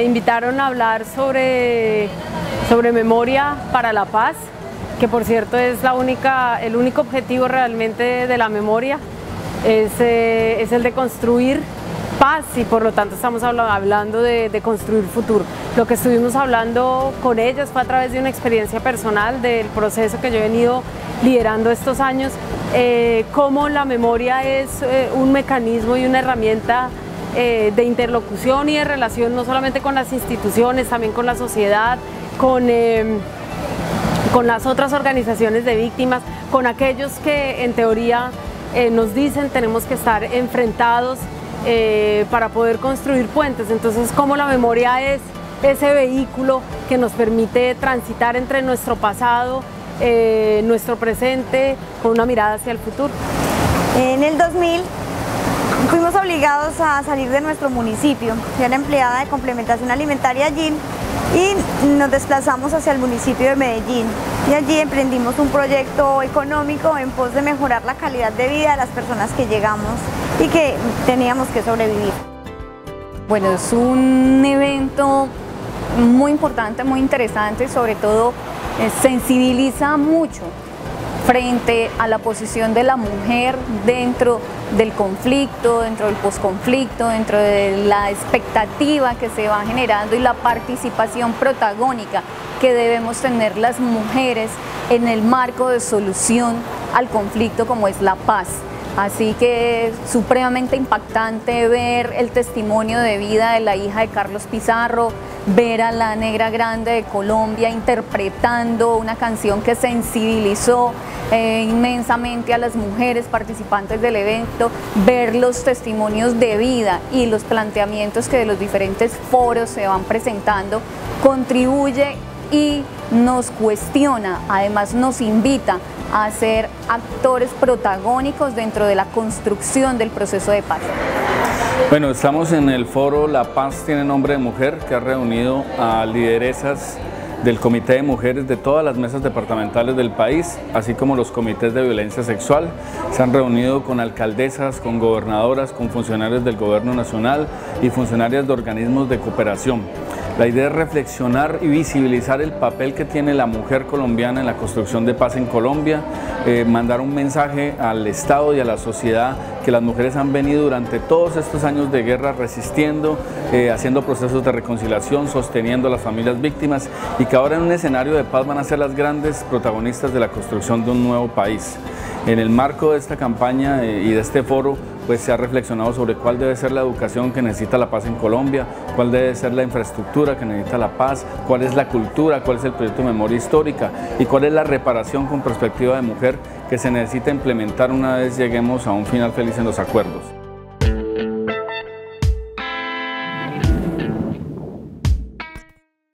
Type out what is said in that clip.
me invitaron a hablar sobre, sobre memoria para la paz, que por cierto es la única, el único objetivo realmente de la memoria, es, eh, es el de construir paz y por lo tanto estamos hablando de, construir futuro. Lo que estuvimos hablando con ellas fue a través de una experiencia personal del proceso que yo he venido liderando estos años, eh, cómo la memoria es eh, un mecanismo y una herramienta eh, de interlocución y de relación no solamente con las instituciones, también con la sociedad, con, con las otras organizaciones de víctimas, con aquellos que en teoría nos dicen tenemos que estar enfrentados eh, para poder construir puentes. Entonces, como la memoria es ese vehículo que nos permite transitar entre nuestro pasado, eh, nuestro presente, con una mirada hacia el futuro. En el 2000 fuimos obligados a salir de nuestro municipio. Yo era empleada de complementación alimentaria allí y nos desplazamos hacia el municipio de Medellín y allí emprendimos un proyecto económico en pos de mejorar la calidad de vida de las personas que llegamos y que teníamos que sobrevivir. Bueno, es un evento muy importante, muy interesante, sobre todo eh, sensibiliza mucho frente a la posición de la mujer dentro del conflicto, dentro del posconflicto, dentro de la expectativa que se va generando y la participación protagónica que debemos tener las mujeres en el marco de solución al conflicto como es la paz. Así que es supremamente impactante ver el testimonio de vida de la hija de Carlos Pizarro, ver a la Negra Grande de Colombia interpretando una canción que sensibilizó eh, inmensamente a las mujeres participantes del evento, ver los testimonios de vida y los planteamientos que de los diferentes foros se van presentando, contribuye y nos cuestiona, además nos invita a ser actores protagónicos dentro de la construcción del proceso de paz. Bueno, estamos en el foro La Paz tiene nombre de mujer que ha reunido a lideresas del Comité de Mujeres de todas las mesas departamentales del país, así como los comités de violencia sexual. Se han reunido con alcaldesas, con gobernadoras, con funcionarios del gobierno nacional y funcionarias de organismos de cooperación. La idea es reflexionar y visibilizar el papel que tiene la mujer colombiana en la construcción de paz en Colombia, eh, mandar un mensaje al Estado y a la sociedad que las mujeres han venido durante todos estos años de guerra resistiendo, eh, haciendo procesos de reconciliación, sosteniendo a las familias víctimas y que ahora en un escenario de paz van a ser las grandes protagonistas de la construcción de un nuevo país. En el marco de esta campaña eh, y de este foro, pues se ha reflexionado sobre cuál debe ser la educación que necesita la paz en Colombia, cuál debe ser la infraestructura que necesita la paz, cuál es la cultura, cuál es el proyecto de memoria histórica y cuál es la reparación con perspectiva de mujer que se necesita implementar una vez lleguemos a un final feliz en los acuerdos.